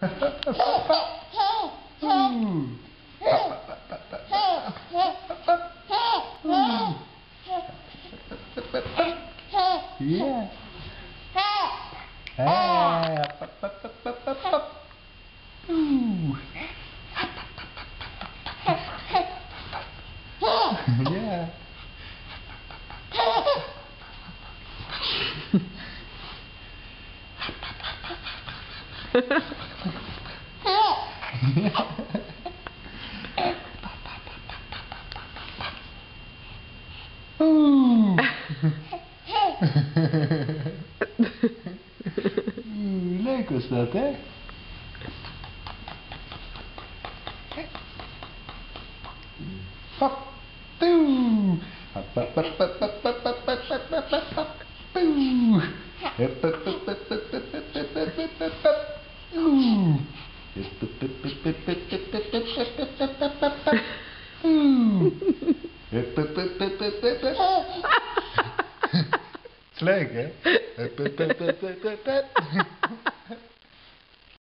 yeah. Ooh. Ooh, leuk was dat, hè? Papatoe! Het is leuk, hè?